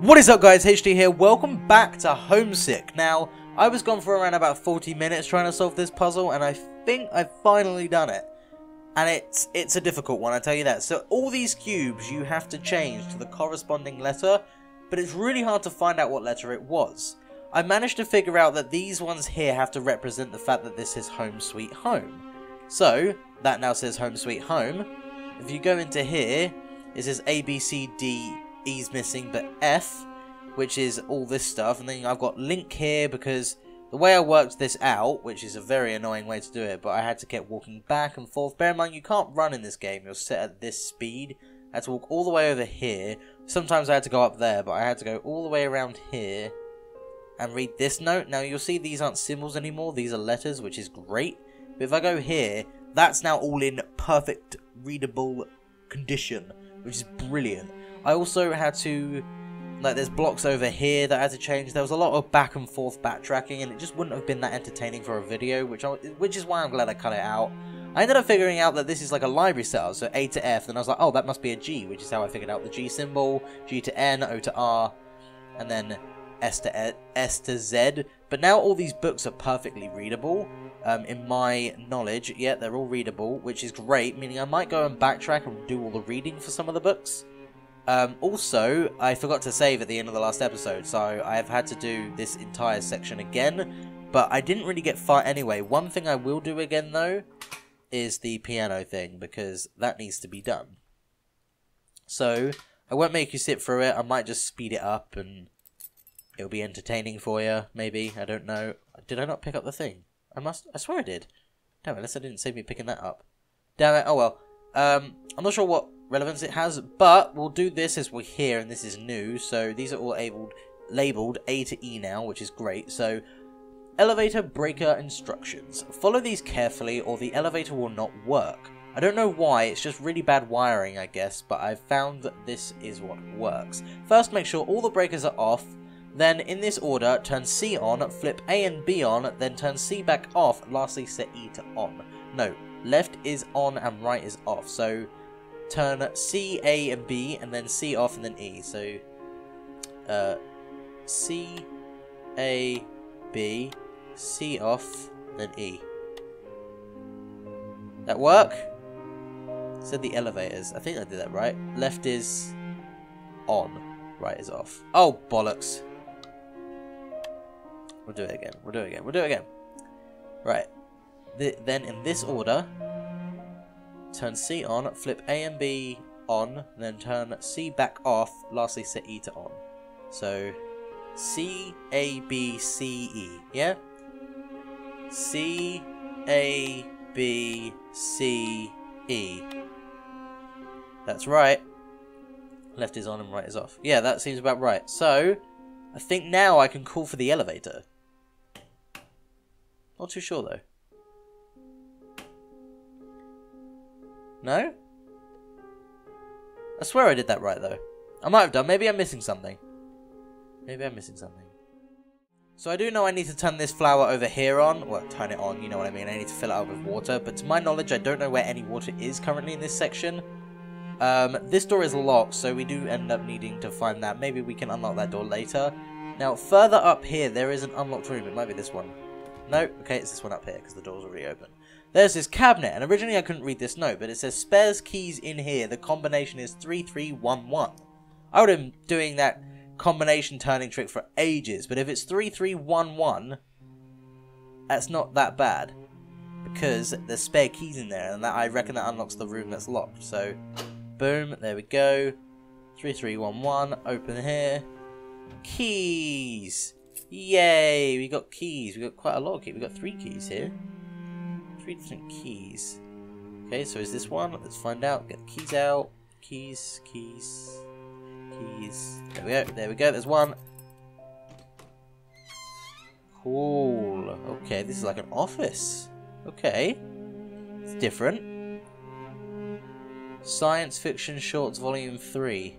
What is up guys, HD here, welcome back to Homesick. Now, I was gone for around about 40 minutes trying to solve this puzzle, and I think I've finally done it. And it's it's a difficult one, I tell you that. So all these cubes you have to change to the corresponding letter, but it's really hard to find out what letter it was. I managed to figure out that these ones here have to represent the fact that this is home sweet home. So, that now says home sweet home. If you go into here, it says A, B, C, D, E's missing, but F, which is all this stuff, and then I've got link here because the way I worked this out, which is a very annoying way to do it, but I had to keep walking back and forth. Bear in mind, you can't run in this game, you're set at this speed. I had to walk all the way over here. Sometimes I had to go up there, but I had to go all the way around here and read this note. Now, you'll see these aren't symbols anymore, these are letters, which is great. But if I go here, that's now all in perfect readable condition, which is brilliant. I also had to, like, there's blocks over here that I had to change. There was a lot of back and forth backtracking, and it just wouldn't have been that entertaining for a video, which I, which is why I'm glad I cut it out. I ended up figuring out that this is like a library setup, so A to F, and I was like, oh, that must be a G, which is how I figured out the G symbol, G to N, O to R, and then S to e S to Z. But now all these books are perfectly readable. Um, in my knowledge, yeah, they're all readable, which is great, meaning I might go and backtrack and do all the reading for some of the books. Um, also, I forgot to save at the end of the last episode, so I have had to do this entire section again, but I didn't really get far anyway. One thing I will do again, though, is the piano thing, because that needs to be done. So, I won't make you sit through it, I might just speed it up, and it'll be entertaining for you, maybe, I don't know. Did I not pick up the thing? I must, I swear I did. Damn it, unless I didn't save me picking that up. Damn it, oh well. Um, I'm not sure what relevance it has, but we'll do this as we're here and this is new, so these are all labeled, labeled A to E now, which is great. So, elevator breaker instructions. Follow these carefully or the elevator will not work. I don't know why, it's just really bad wiring I guess, but I've found that this is what works. First make sure all the breakers are off, then in this order, turn C on, flip A and B on, then turn C back off, lastly set E to on. No, left is on and right is off, so turn C, A, and B, and then C off, and then E. So, uh, C, A, B, C off, then E. That work? Said the elevators. I think I did that right. Left is on, right is off. Oh, bollocks. We'll do it again. We'll do it again. We'll do it again. Right. The, then in this order, turn C on, flip A and B on, then turn C back off, lastly set E to on. So, C, A, B, C, E, yeah? C, A, B, C, E. That's right. Left is on and right is off. Yeah, that seems about right. So, I think now I can call for the elevator. Not too sure though. No? I swear I did that right, though. I might have done. Maybe I'm missing something. Maybe I'm missing something. So I do know I need to turn this flower over here on. Well, turn it on, you know what I mean. I need to fill it up with water. But to my knowledge, I don't know where any water is currently in this section. Um, this door is locked, so we do end up needing to find that. Maybe we can unlock that door later. Now, further up here, there is an unlocked room. It might be this one. No, okay, it's this one up here, because the door's already open. There's this cabinet, and originally I couldn't read this note, but it says spares keys in here. The combination is 3311. I would have been doing that combination turning trick for ages, but if it's 3311, that's not that bad. Because there's spare keys in there, and that I reckon that unlocks the room that's locked. So, boom, there we go. 3311, open here. Keys! Yay! We got keys. We got quite a lot of keys. We got three keys here three different keys. Okay, so is this one? Let's find out. Get the keys out. Keys, keys, keys. There we go. There we go. There's one. Cool. Okay, this is like an office. Okay. It's different. Science Fiction Shorts Volume 3.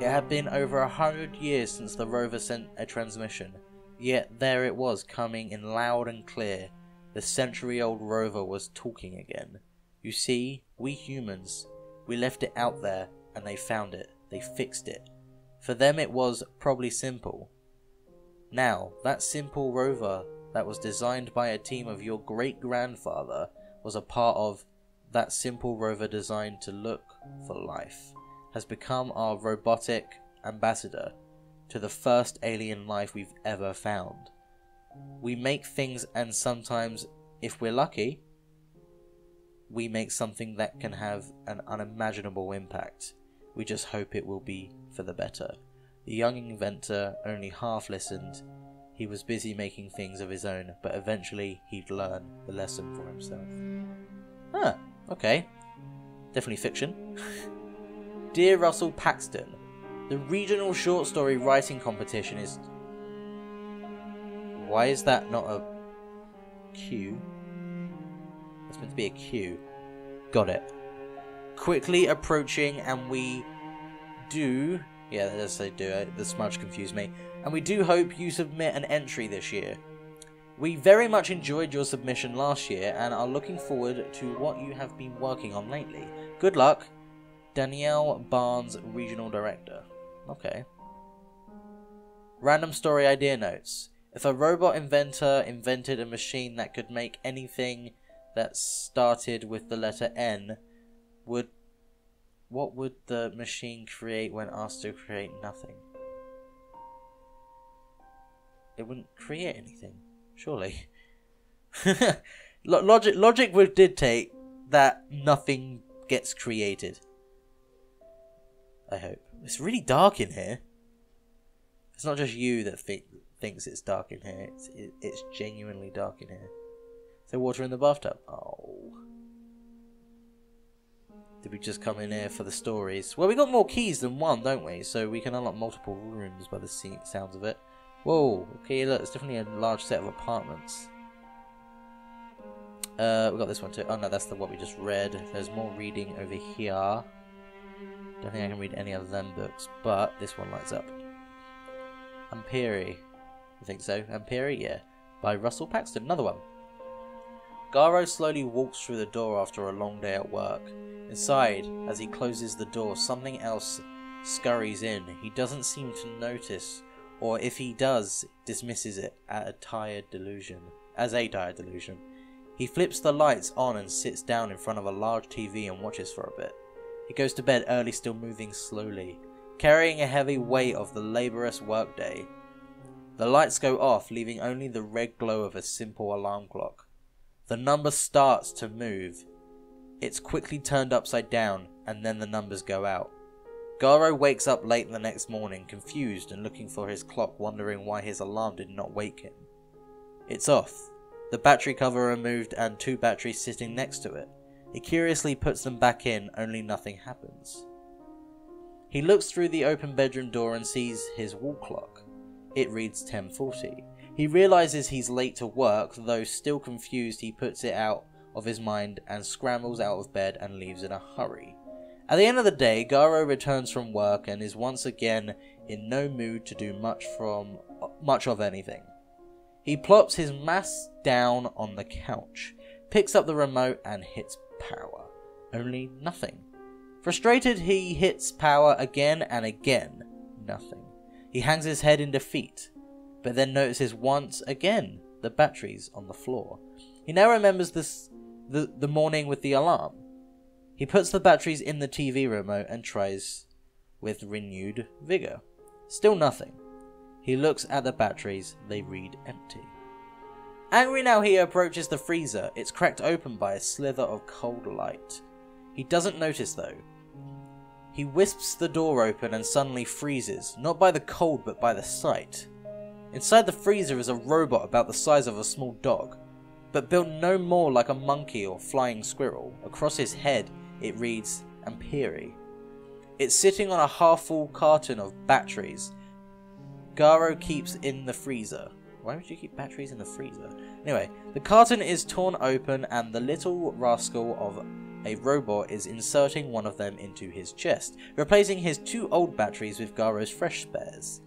It had been over a hundred years since the rover sent a transmission. Yet there it was coming in loud and clear. The century old rover was talking again. You see, we humans, we left it out there and they found it. they fixed it. For them, it was probably simple. Now, that simple rover that was designed by a team of your great grandfather was a part of that simple rover designed to look for life, has become our robotic ambassador to the first alien life we've ever found. We make things, and sometimes, if we're lucky, we make something that can have an unimaginable impact. We just hope it will be for the better. The young inventor only half listened. He was busy making things of his own, but eventually he'd learn the lesson for himself. Huh, okay. Definitely fiction. Dear Russell Paxton, the regional short story writing competition is. Why is that not a Q? It's meant to be a Q. Got it. Quickly approaching, and we do. Yeah, that does say do uh, it. The smudge confused me. And we do hope you submit an entry this year. We very much enjoyed your submission last year and are looking forward to what you have been working on lately. Good luck, Danielle Barnes, Regional Director. Okay. Random story idea notes. If a robot inventor invented a machine that could make anything that started with the letter N, would what would the machine create when asked to create nothing? It wouldn't create anything, surely. logic logic would dictate that nothing gets created. I hope. It's really dark in here. It's not just you that think, thinks it's dark in here. It's it, it's genuinely dark in here. Is there water in the bathtub? Oh. Did we just come in here for the stories? Well, we got more keys than one, don't we? So we can unlock multiple rooms by the sounds of it. Whoa, okay, look, it's definitely a large set of apartments. Uh, we got this one too. Oh no, that's the what we just read. There's more reading over here. Don't think I can read any other than books, but this one lights up. Ampere. I think so. Ampere, yeah. By Russell Paxton. Another one. Garo slowly walks through the door after a long day at work. Inside, as he closes the door, something else scurries in. He doesn't seem to notice, or if he does, dismisses it at a tired delusion. As a tired delusion. He flips the lights on and sits down in front of a large TV and watches for a bit. He goes to bed early, still moving slowly, carrying a heavy weight of the laborious workday. The lights go off, leaving only the red glow of a simple alarm clock. The number starts to move. It's quickly turned upside down, and then the numbers go out. Garo wakes up late the next morning, confused and looking for his clock, wondering why his alarm did not wake him. It's off. The battery cover removed and two batteries sitting next to it. He curiously puts them back in, only nothing happens. He looks through the open bedroom door and sees his wall clock. It reads 10:40. He realizes he's late to work, though still confused, he puts it out of his mind and scrambles out of bed and leaves in a hurry. At the end of the day, Garo returns from work and is once again in no mood to do much from much of anything. He plops his mask down on the couch, picks up the remote and hits power. Only nothing. Frustrated, he hits power again and again. Nothing. He hangs his head in defeat, but then notices once again the batteries on the floor. He now remembers this, the, the morning with the alarm. He puts the batteries in the TV remote and tries with renewed vigour. Still nothing. He looks at the batteries, they read empty. Angry now, he approaches the freezer. It's cracked open by a slither of cold light. He doesn't notice though. He wisps the door open and suddenly freezes, not by the cold but by the sight. Inside the freezer is a robot about the size of a small dog, but built no more like a monkey or flying squirrel. Across his head it reads Ampere. It's sitting on a half full carton of batteries. Garo keeps in the freezer. Why would you keep batteries in the freezer? Anyway, the carton is torn open and the little rascal of a robot is inserting one of them into his chest, replacing his two old batteries with Garo's fresh spares.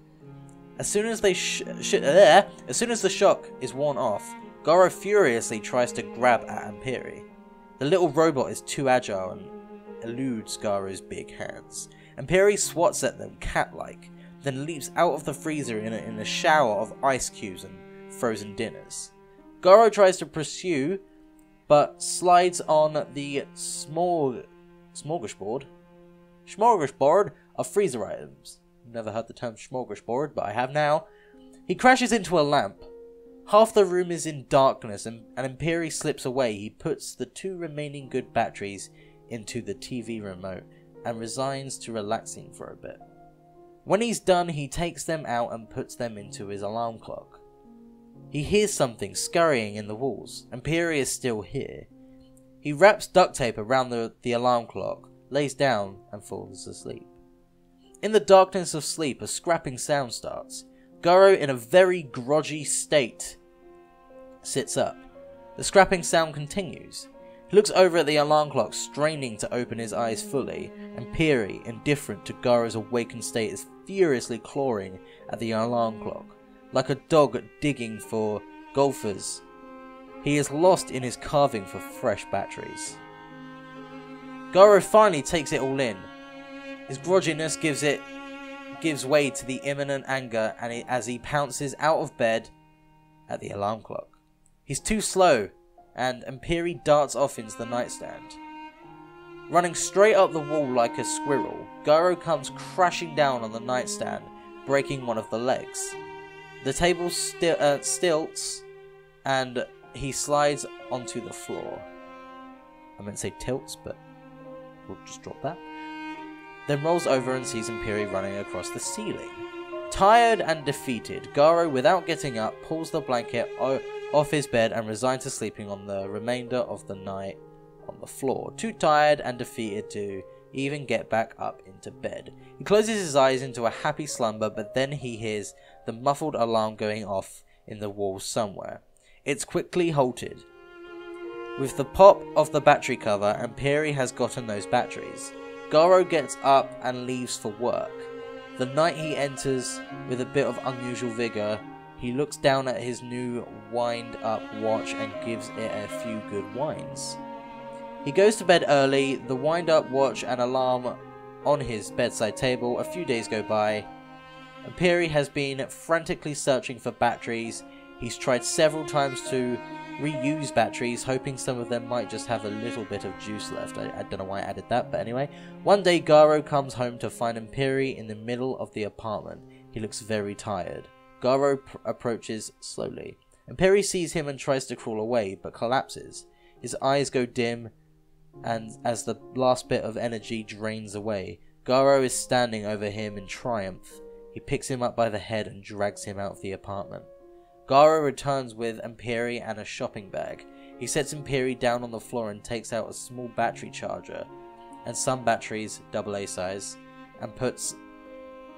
As soon as they uh, as soon as the shock is worn off, Garo furiously tries to grab at Ampere. The little robot is too agile and eludes Garo's big hands. Ampere swats at them cat-like, then leaps out of the freezer in a, in a shower of ice cubes and frozen dinners. Goro tries to pursue, but slides on the small smorgasbord, smorgasbord of freezer items. Never heard the term smorgasbord, but I have now. He crashes into a lamp. Half the room is in darkness, and, and Ampere slips away. He puts the two remaining good batteries into the TV remote and resigns to relaxing for a bit. When he's done, he takes them out and puts them into his alarm clock. He hears something scurrying in the walls. Ampere is still here. He wraps duct tape around the, the alarm clock, lays down, and falls asleep. In the darkness of sleep, a scrapping sound starts. Goro, in a very groggy state, sits up. The scrapping sound continues. He looks over at the alarm clock, straining to open his eyes fully, and Peary, indifferent to Goro's awakened state, is furiously clawing at the alarm clock, like a dog digging for golfers. He is lost in his carving for fresh batteries. Garo finally takes it all in. His grogginess gives it gives way to the imminent anger and as he pounces out of bed at the alarm clock. He's too slow, and Ampere darts off into the nightstand. Running straight up the wall like a squirrel, Garo comes crashing down on the nightstand, breaking one of the legs. The table sti- uh, stilts, and he slides onto the floor. I meant to say tilts, but we'll just drop that. Then rolls over and sees Ampere running across the ceiling. Tired and defeated, Garo, without getting up, pulls the blanket off his bed and resigns to sleeping on the remainder of the night on the floor, too tired and defeated to even get back up into bed. He closes his eyes into a happy slumber, but then he hears the muffled alarm going off in the wall somewhere. It's quickly halted. With the pop of the battery cover, Ampere has gotten those batteries. Garo gets up and leaves for work. The night he enters with a bit of unusual vigour, he looks down at his new wind up watch and gives it a few good winds. He goes to bed early, the wind up watch and alarm on his bedside table. A few days go by. Ampere has been frantically searching for batteries. He's tried several times to reuse batteries, hoping some of them might just have a little bit of juice left. I, I don't know why I added that, but anyway. One day, Garo comes home to find Ampere in the middle of the apartment. He looks very tired. Garo approaches slowly. Ampere sees him and tries to crawl away, but collapses. His eyes go dim, and as the last bit of energy drains away, Garo is standing over him in triumph. He picks him up by the head and drags him out of the apartment. Garo returns with Ampere and a shopping bag. He sets Ampere down on the floor and takes out a small battery charger and some batteries, AA size, and puts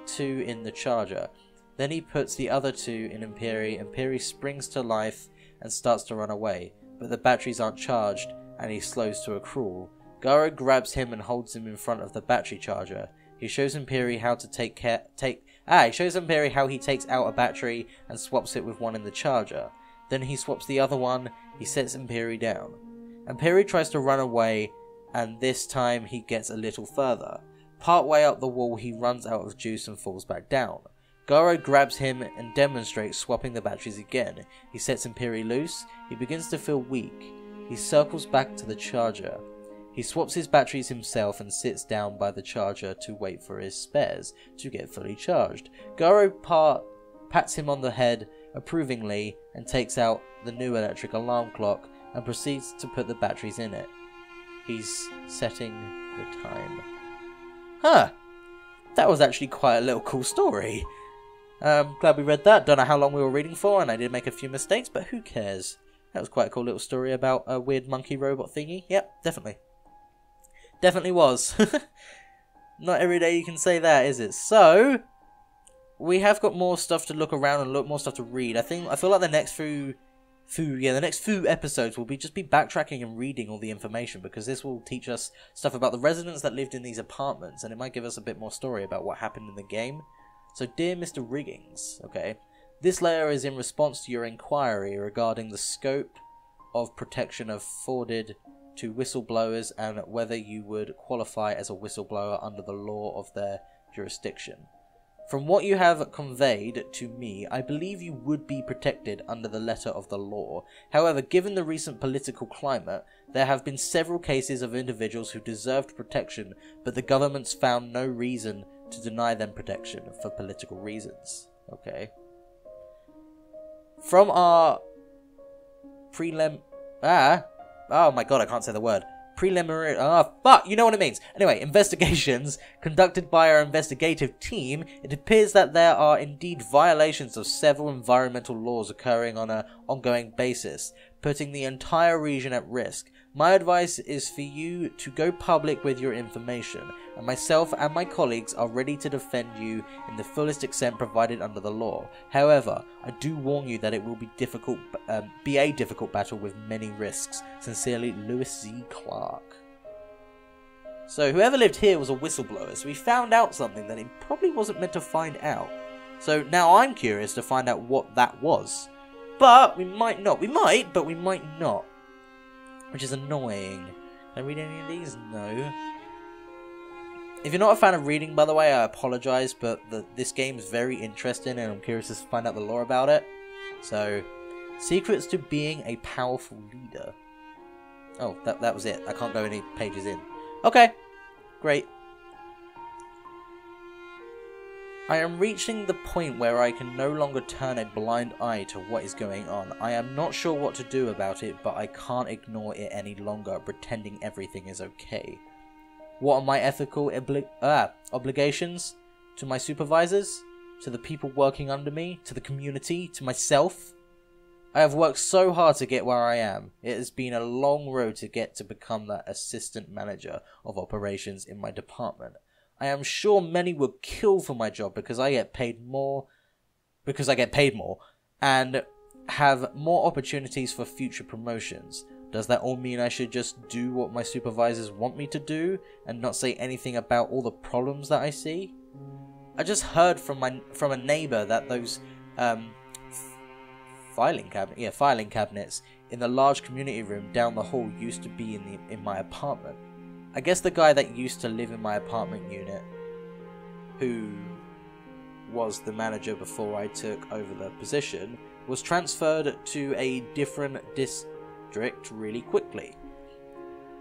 two in the charger. Then he puts the other two in Ampere. Ampere springs to life and starts to run away, but the batteries aren't charged and he slows to a crawl. Garo grabs him and holds him in front of the battery charger. He shows Ampere how to take care take Ah, he shows Ampere how he takes out a battery and swaps it with one in the charger. Then he swaps the other one, he sets Ampere down. Ampere tries to run away, and this time he gets a little further. Partway up the wall, he runs out of juice and falls back down. Garo grabs him and demonstrates swapping the batteries again. He sets Ampere loose. He begins to feel weak. He circles back to the charger. He swaps his batteries himself and sits down by the charger to wait for his spares to get fully charged. Garo part, pats him on the head approvingly and takes out the new electric alarm clock and proceeds to put the batteries in it. He's setting the time. Huh. That was actually quite a little cool story. Um, glad we read that. Don't know how long we were reading for, and I did make a few mistakes, but who cares? That was quite a cool little story about a weird monkey robot thingy. Yep, definitely. Definitely was. Not every day you can say that, is it? So, we have got more stuff to look around and look more stuff to read. I think I feel like the next few, few yeah, the next few episodes will be just be backtracking and reading all the information because this will teach us stuff about the residents that lived in these apartments, and it might give us a bit more story about what happened in the game. So, dear Mr. Riggins, okay, this letter is in response to your inquiry regarding the scope of protection afforded to whistleblowers and whether you would qualify as a whistleblower under the law of their jurisdiction. From what you have conveyed to me, I believe you would be protected under the letter of the law. However, given the recent political climate, there have been several cases of individuals who deserved protection, but the governments found no reason to deny them protection for political reasons. Okay. From our prelim... Ah! Oh my god, I can't say the word preliminary. Ah, fuck, you know what it means. Anyway, investigations conducted by our investigative team, it appears that there are indeed violations of several environmental laws occurring on an ongoing basis, putting the entire region at risk. My advice is for you to go public with your information, and myself and my colleagues are ready to defend you in the fullest extent provided under the law. However, I do warn you that it will be difficult, um, be a difficult battle with many risks. Sincerely, Lewis Z. Clark. So whoever lived here was a whistleblower, so he found out something that he probably wasn't meant to find out. So now I'm curious to find out what that was. But we might not. We might, but we might not which is annoying. Can I read any of these? No. If you're not a fan of reading, by the way, I apologize, but the, this game is very interesting and I'm curious to find out the lore about it. So, secrets to being a powerful leader. Oh, that, that was it. I can't go any pages in. Okay, great. I am reaching the point where I can no longer turn a blind eye to what is going on. I am not sure what to do about it, but I can't ignore it any longer, pretending everything is okay. What are my ethical obli ah, obligations? To my supervisors? To the people working under me? To the community? To myself? I have worked so hard to get where I am. It has been a long road to get to become that assistant manager of operations in my department. I am sure many would kill for my job because I get paid more, because I get paid more, and have more opportunities for future promotions. Does that all mean I should just do what my supervisors want me to do and not say anything about all the problems that I see? I just heard from my from a neighbor that those um, filing cabinet, yeah, filing cabinets in the large community room down the hall used to be in the in my apartment. I guess the guy that used to live in my apartment unit, who was the manager before I took over the position, was transferred to a different district really quickly.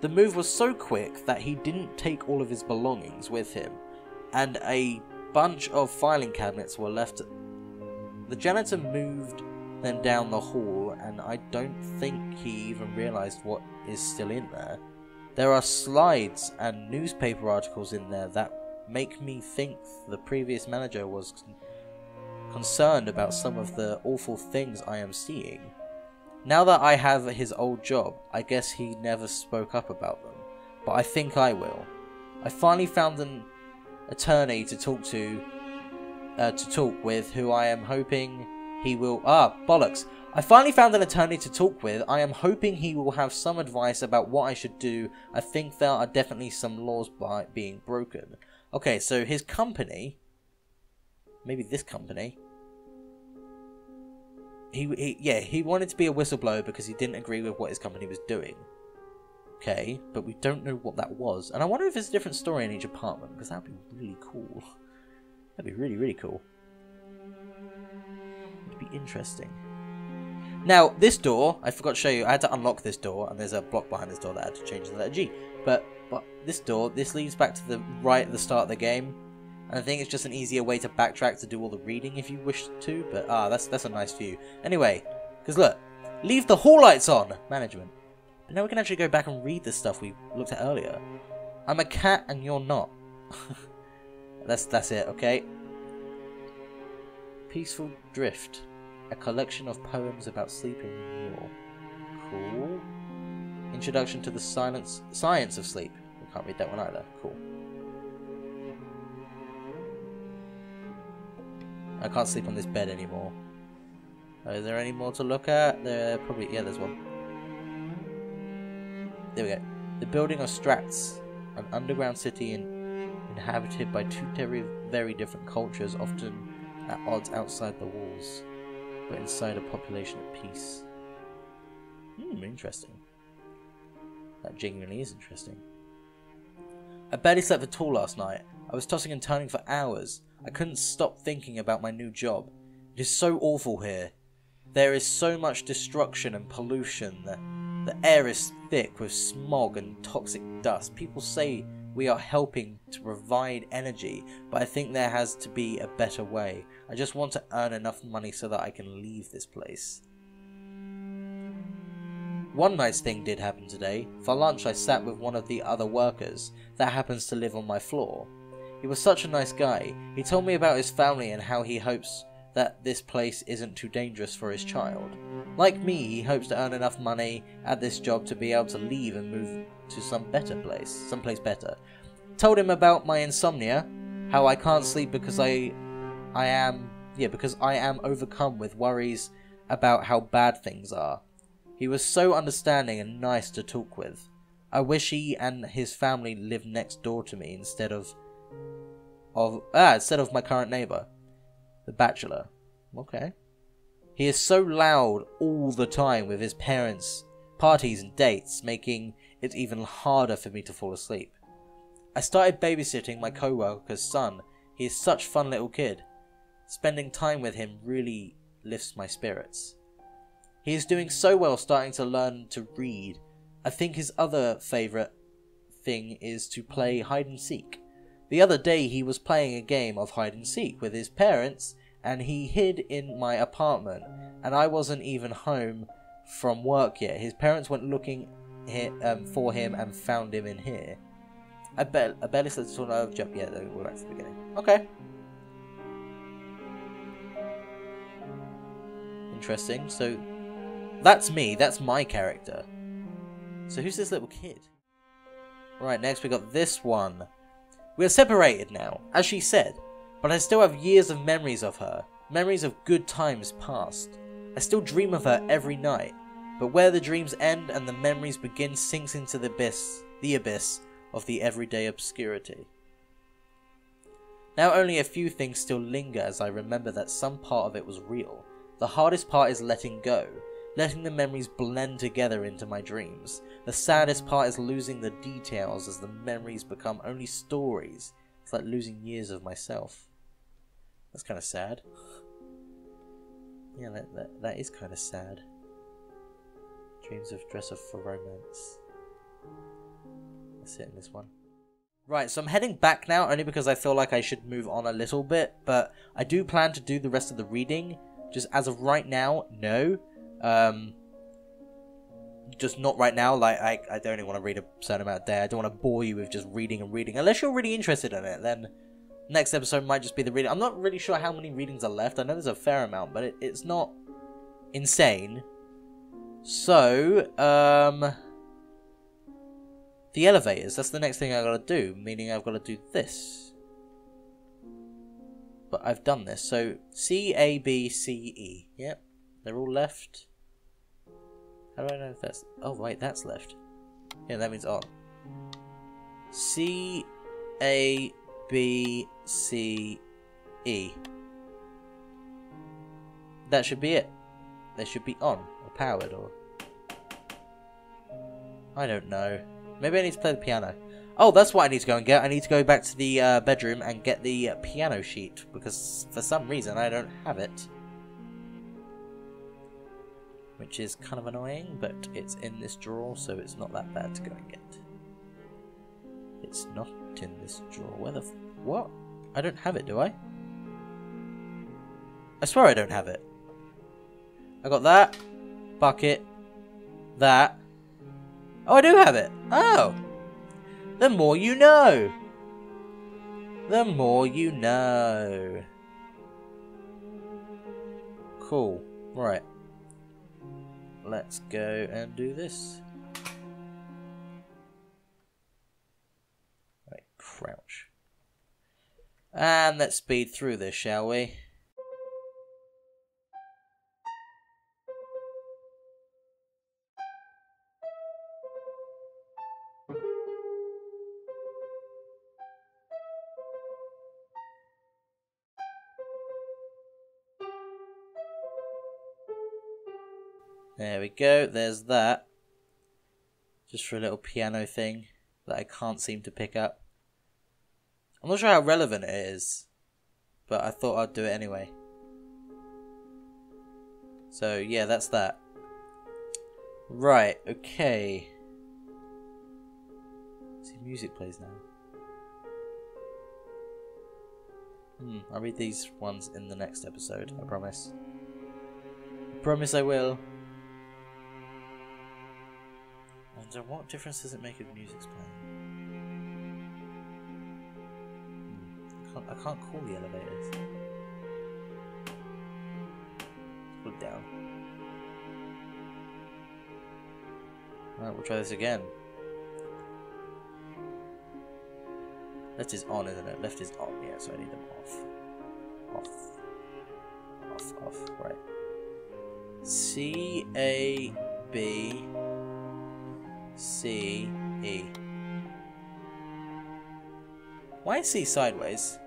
The move was so quick that he didn't take all of his belongings with him, and a bunch of filing cabinets were left. The janitor moved them down the hall, and I don't think he even realised what is still in there. There are slides and newspaper articles in there that make me think the previous manager was con concerned about some of the awful things I am seeing. Now that I have his old job, I guess he never spoke up about them, but I think I will. I finally found an attorney to talk to, uh, to talk with, who I am hoping he will. Ah, bollocks! I finally found an attorney to talk with. I am hoping he will have some advice about what I should do. I think there are definitely some laws by being broken. Okay, so his company, maybe this company, he, he yeah, he wanted to be a whistleblower because he didn't agree with what his company was doing. Okay, but we don't know what that was. And I wonder if it's a different story in each apartment, because that would be really cool. That'd be really, really cool. It'd be interesting. Now, this door, I forgot to show you, I had to unlock this door, and there's a block behind this door that I had to change the letter G. But, but this door, this leads back to the right at the start of the game, and I think it's just an easier way to backtrack to do all the reading if you wish to, but ah, that's, that's a nice view. Anyway, because look, leave the hall lights on! Management. But now we can actually go back and read the stuff we looked at earlier. I'm a cat and you're not. that's, that's it, okay? Peaceful Drift a collection of poems about sleeping mule. Cool. Introduction to the silence, science of sleep. We can't read that one either. Cool. I can't sleep on this bed anymore. Is there any more to look at? There probably yeah, there's one. There we go. The building of Strats, an underground city in, inhabited by two very, very different cultures, often at odds outside the walls but inside a population at peace. Hmm, interesting. That genuinely is interesting. I barely slept at all last night. I was tossing and turning for hours. I couldn't stop thinking about my new job. It is so awful here. There is so much destruction and pollution. The, the air is thick with smog and toxic dust. People say we are helping to provide energy, but I think there has to be a better way. I just want to earn enough money so that I can leave this place. One nice thing did happen today. For lunch, I sat with one of the other workers that happens to live on my floor. He was such a nice guy. He told me about his family and how he hopes that this place isn't too dangerous for his child. Like me, he hopes to earn enough money at this job to be able to leave and move to some better place, someplace better. Told him about my insomnia, how I can't sleep because I I am yeah, because I am overcome with worries about how bad things are. He was so understanding and nice to talk with. I wish he and his family lived next door to me instead of of ah instead of my current neighbor, the bachelor. Okay. He is so loud all the time with his parents, parties and dates, making it even harder for me to fall asleep. I started babysitting my co-worker's son. He is such a fun little kid. Spending time with him really lifts my spirits. He is doing so well starting to learn to read. I think his other favourite thing is to play hide and seek. The other day he was playing a game of hide and seek with his parents and he hid in my apartment and I wasn't even home from work yet. His parents went looking here, um, for him and found him in here. I bet I barely said sort of jump yet though, we're back to the beginning. Okay. Interesting. So that's me. That's my character. So who's this little kid? Right, next we got this one. We are separated now, as she said, but I still have years of memories of her, memories of good times past. I still dream of her every night, but where the dreams end and the memories begin sinks into the abyss, the abyss of the everyday obscurity. Now only a few things still linger as I remember that some part of it was real. The hardest part is letting go, letting the memories blend together into my dreams. The saddest part is losing the details as the memories become only stories. It's like losing years of myself. That's kind of sad. Yeah, that, that, that is kind of sad. Dreams of dress up for romance. Let's sit in this one. Right, so I'm heading back now only because I feel like I should move on a little bit, but I do plan to do the rest of the reading. Just as of right now, no. Um, just not right now. Like I, I don't even want to read a certain amount a day. I don't want to bore you with just reading and reading. Unless you're really interested in it, then next episode might just be the reading. I'm not really sure how many readings are left. I know there's a fair amount, but it, it's not insane. So, um, the elevators. That's the next thing I gotta do. Meaning I've got to do this. But I've done this. So C A B C E. Yep, they're all left. How do I know if that's... Oh, wait, that's left. Yeah, that means on. C A B C E. That should be it. They should be on, or powered, or... I don't know. Maybe I need to play the piano. Oh, that's what I need to go and get. I need to go back to the uh, bedroom and get the uh, piano sheet, because for some reason I don't have it which is kind of annoying, but it's in this drawer, so it's not that bad to go and get. It's not in this drawer. Where the what? I don't have it, do I? I swear I don't have it. I got that bucket, that. Oh, I do have it. Oh, the more you know. The more you know. Cool. Right let's go and do this. Right, crouch. And let's speed through this, shall we? There we go, there's that. Just for a little piano thing that I can't seem to pick up. I'm not sure how relevant it is, but I thought I'd do it anyway. So yeah, that's that. Right, okay. See, music plays now. Hmm, I'll read these ones in the next episode, I promise. I promise I will. Uh, what difference does it make if music's playing? Hmm, I, can't, I can't call the elevators. It down. Alright, we'll try this again. Left is on, isn't it? Left is on, yeah, so I need them off. Off. Off, off, right. C A B C E. Why is C sideways?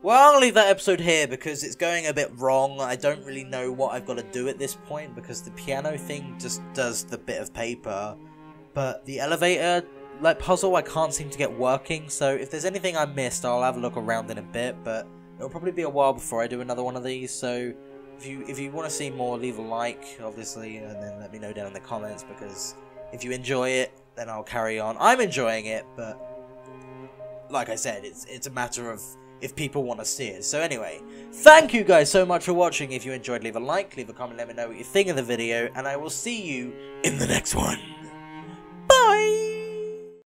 Well, I'll leave that episode here because it's going a bit wrong. I don't really know what I've got to do at this point because the piano thing just does the bit of paper. But the elevator like puzzle I can't seem to get working, so if there's anything I missed, I'll have a look around in a bit, but it'll probably be a while before I do another one of these, so if you if you want to see more, leave a like, obviously, and then let me know down in the comments, because if you enjoy it, then I'll carry on. I'm enjoying it, but like I said, it's it's a matter of if people want to see it. So anyway, thank you guys so much for watching. If you enjoyed, leave a like, leave a comment, let me know what you think of the video, and I will see you in the next one.